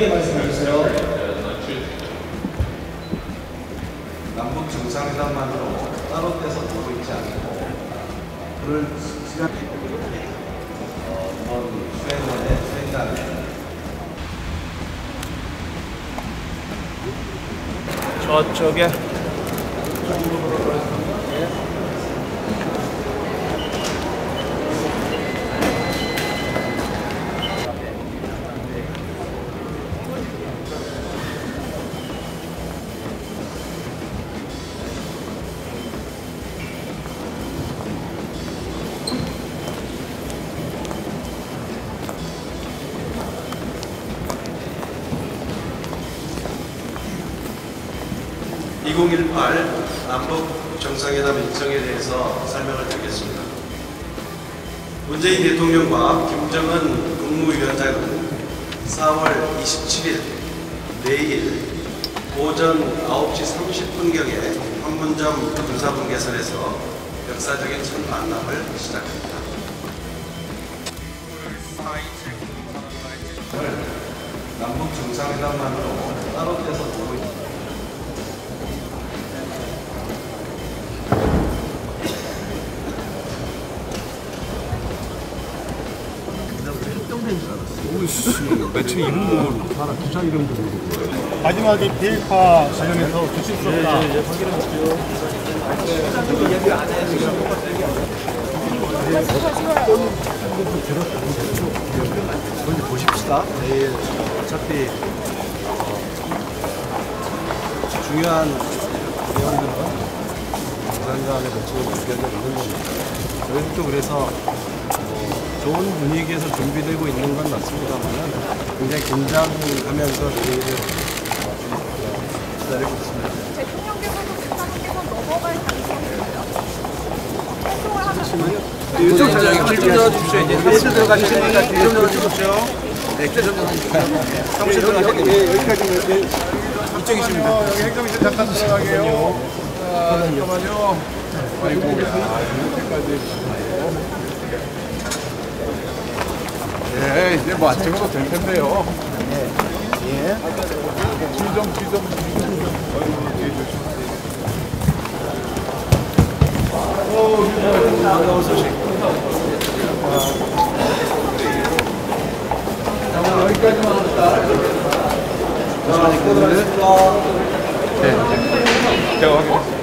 크게 말씀해 주세요. 남북 정상회담만으로 따로 떼서 보고 있지 않고 그럴 시간 어, 이번 수행원의 수행단에 저쪽에 (2018) 남북 정상회담 일정에 대해서 설명을 드리겠습니다. 문재인 대통령과 김정은 국무위원장은 4월 27일 내일 오전 9시 30분경에 판문점 군사분계선에서 역사적인 첫 만남을 시작합니다. 남북 정상회담만으로 따로 떼서 매체 이름 모르고 하나 기자 이름도 모르고 마지막에 비핵화 관련해서 조심스럽다. 그런데 보십시다. 내일 어차피 어, 중요한 내용들은 부산간에 거치고 연결되어 있는 겁니다. 저희도 그래서 어, 좋은 분위기에서 준비되고 있는 건 맞습니다만 굉장히 긴장하면서 어, 기다리고 있습니다 대통령께서도 넘어갈 가능성이 이쪽 저기 길좀 열어주십시오. 이제 사무실 들어가셔야 되니까 길좀 열어주십시오. 네, 길좀. 사무실 들어가셔야 되니까 여기까지 이쪽이십니다. 어, 여기 행정실 잠깐 들어가게요. 자, 잠깐만요. 아이고, 야, 이렇게까지. 예, 이제 뭐안 찍어도 될 텐데요. 예. 예. 반가운 소식. 여기까지만 합시다. 네. 제가 확인했습니다.